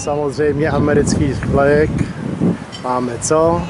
samozřejmě americký vlek. Máme co?